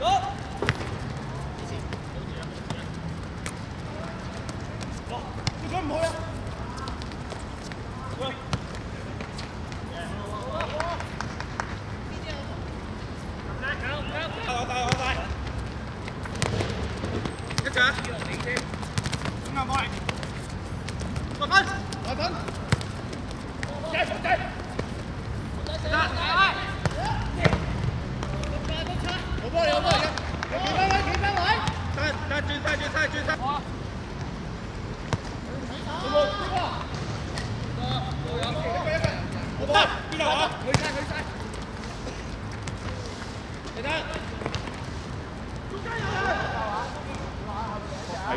走，之前，走，佢敢唔去啊？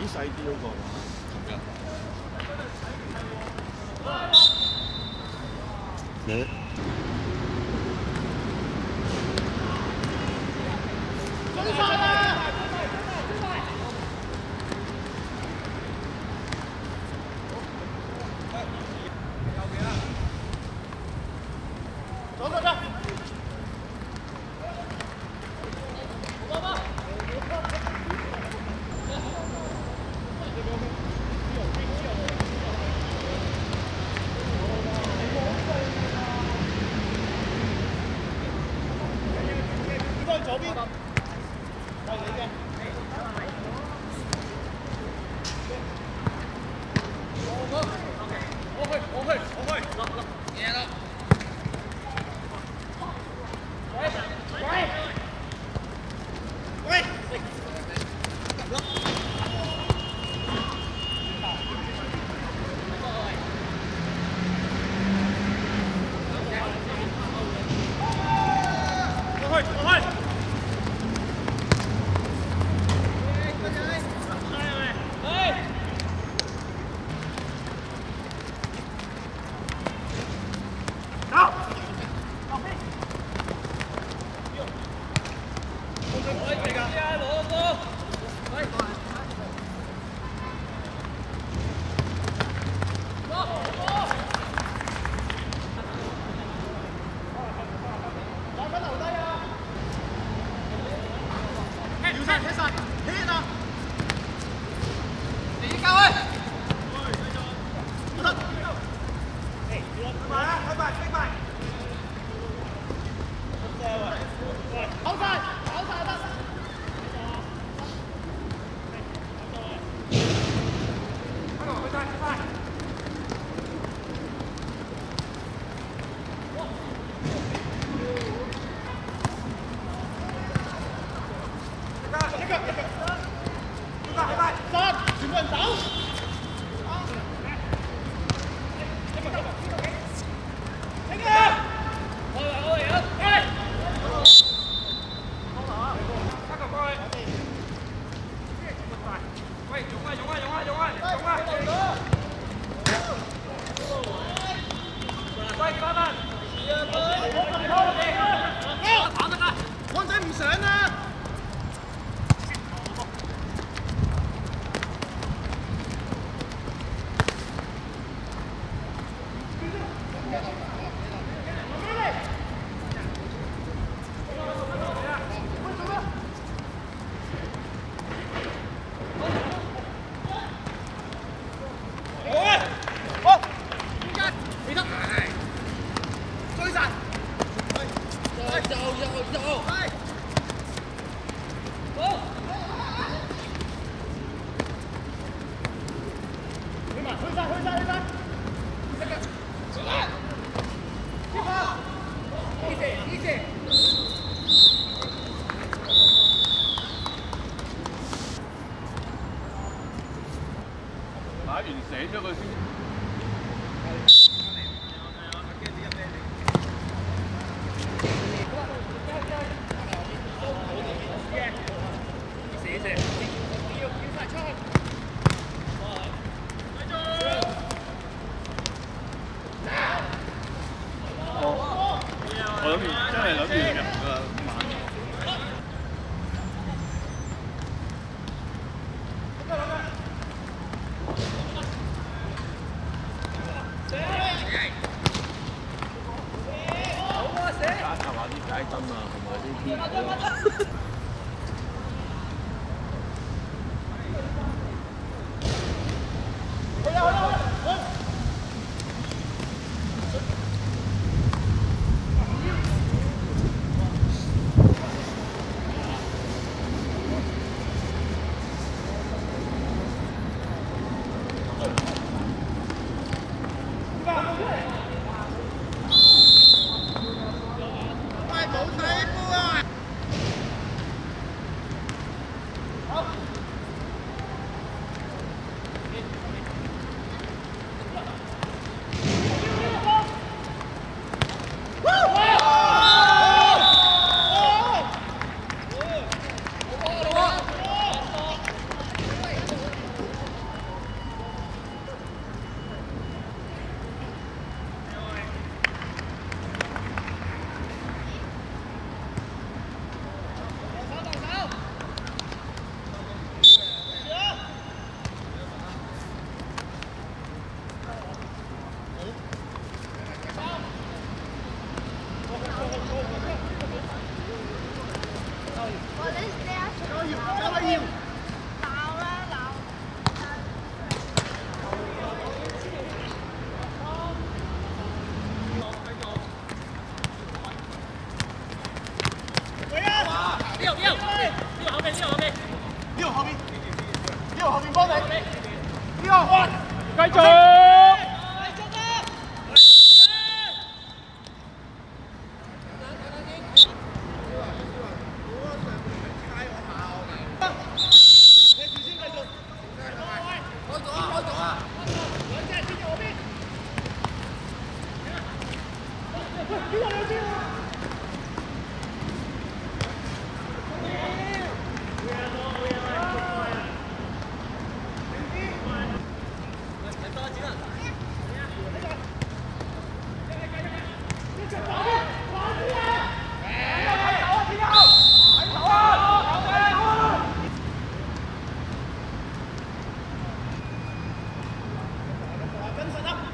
사이드효과가没 습. Robin. Chris on. 7 item 啲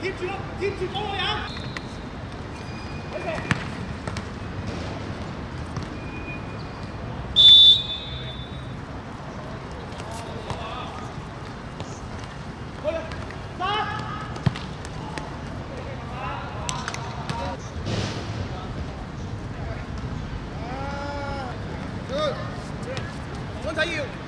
貼住咯，貼住嗰個人。睇。三。啊，